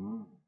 Mm.